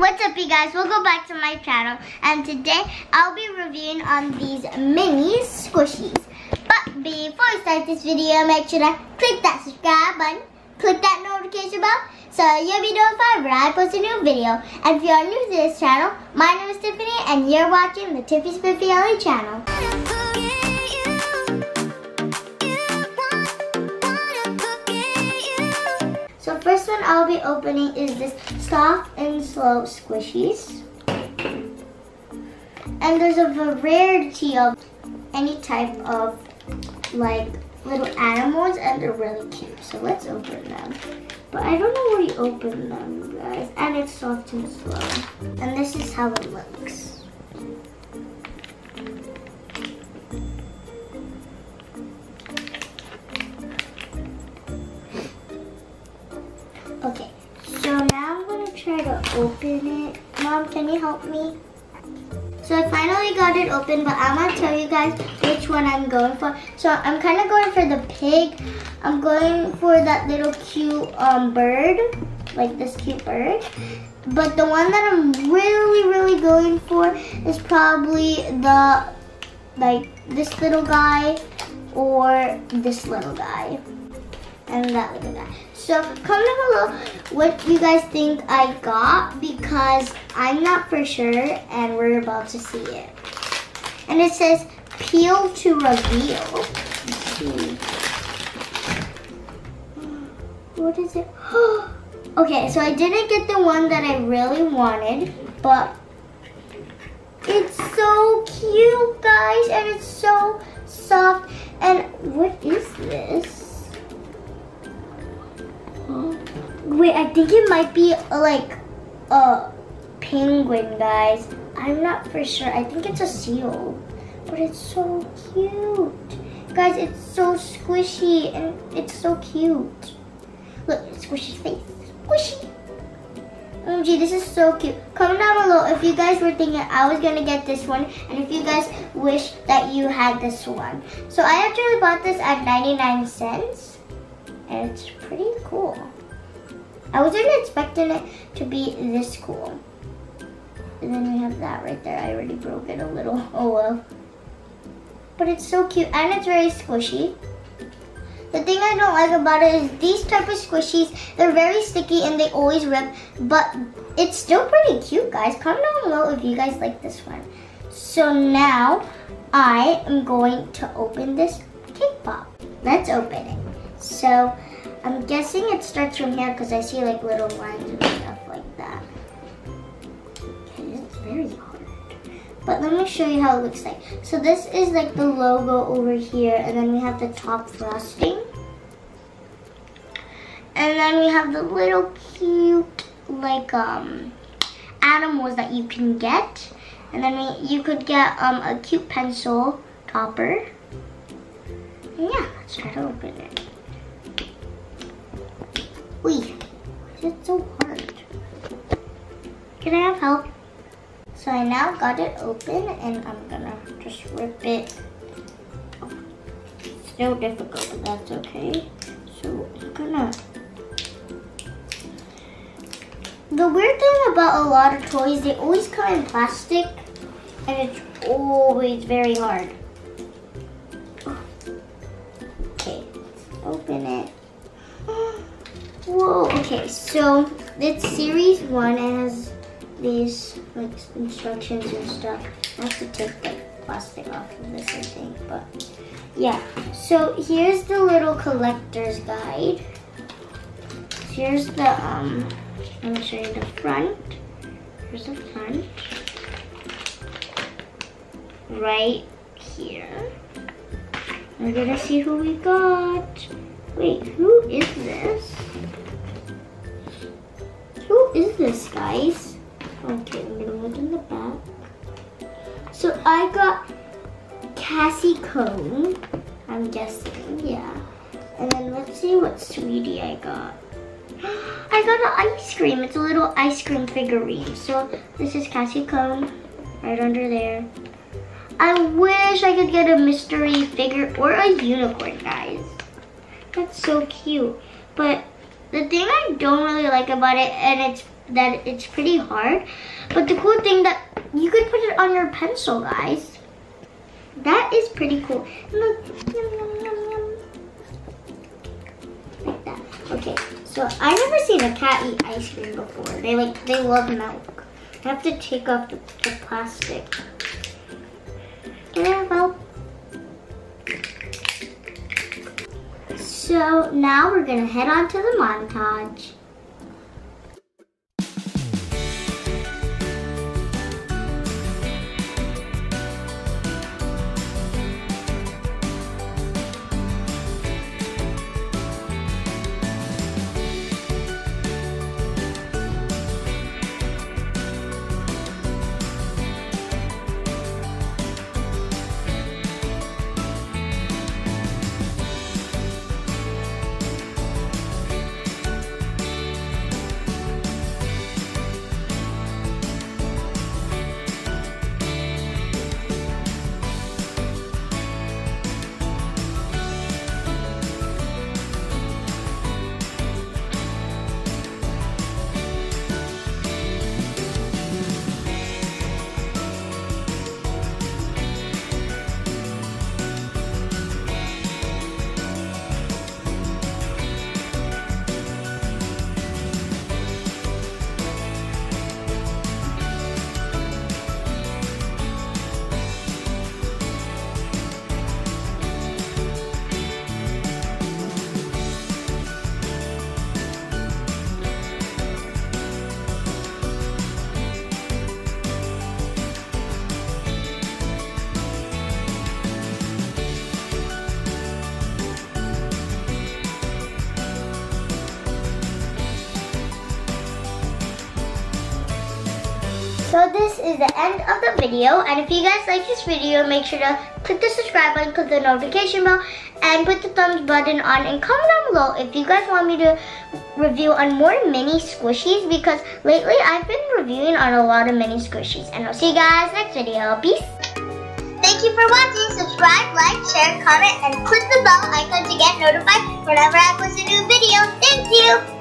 What's up you guys? Welcome back to my channel and today I'll be reviewing on these mini squishies. But before I start this video, make sure to click that subscribe button, click that notification bell so you'll be notified when I post a new video. And if you are new to this channel, my name is Tiffany and you're watching the Tiffy Spiffy LA channel. I'll be opening is this soft and slow squishies. And there's a variety of any type of like little animals and they're really cute. So let's open them. But I don't know where you open them guys. And it's soft and slow. And this is how it looks. Okay, so now I'm gonna try to open it. Mom, can you help me? So I finally got it open, but I'm gonna tell you guys which one I'm going for. So I'm kind of going for the pig. I'm going for that little cute um, bird, like this cute bird. But the one that I'm really, really going for is probably the, like this little guy or this little guy and that little guy. So comment below what you guys think I got because I'm not for sure and we're about to see it. And it says peel to reveal. What is it? okay, so I didn't get the one that I really wanted, but it's so cute, guys, and it's so soft. Think it might be like a penguin, guys. I'm not for sure. I think it's a seal. But it's so cute. Guys, it's so squishy and it's so cute. Look, squishy face. Squishy. OMG, this is so cute. Comment down below if you guys were thinking I was going to get this one and if you guys wish that you had this one. So I actually bought this at 99 cents and it's pretty cool. I wasn't expecting it to be this cool. And then we have that right there. I already broke it a little. Oh well. But it's so cute and it's very squishy. The thing I don't like about it is these type of squishies, they're very sticky and they always rip, but it's still pretty cute, guys. Comment down below if you guys like this one. So now, I am going to open this cake pop. Let's open it. So, I'm guessing it starts from here because I see like little lines and stuff like that. Okay, it's very hard. But let me show you how it looks like. So this is like the logo over here and then we have the top frosting. And then we have the little cute like um animals that you can get. And then we, you could get um, a cute pencil topper. And yeah, let's try to open it. Wait, it's so hard? Can I have help? So I now got it open and I'm gonna just rip it. Still difficult, but that's okay. So I'm gonna... The weird thing about a lot of toys, they always come in plastic and it's always very hard. Okay, so it's series one. It has these like instructions and stuff. I have to take the plastic off of this, I think, but yeah. So here's the little collector's guide. Here's the, um, let me show you the front. Here's the front. Right here. We're gonna see who we got. Wait, who is this? This, guys? Okay, I'm gonna look in the back. So I got Cassie Cone, I'm guessing, yeah. And then let's see what sweetie I got. I got an ice cream. It's a little ice cream figurine. So this is Cassie Cone, right under there. I wish I could get a mystery figure or a unicorn, guys. That's so cute. But the thing I don't really like about it, and it's that it's pretty hard. But the cool thing that you could put it on your pencil, guys. That is pretty cool. Like that. Okay, so I never seen a cat eat ice cream before. They like, they love milk. I have to take off the, the plastic. So now we're gonna head on to the montage. So this is the end of the video. And if you guys like this video, make sure to click the subscribe button, click the notification bell, and put the thumbs button on. And comment down below if you guys want me to review on more mini squishies because lately I've been reviewing on a lot of mini squishies. And I'll see you guys next video. Peace. Thank you for watching. Subscribe, like, share, comment, and click the bell icon to get notified whenever I post a new video. Thank you.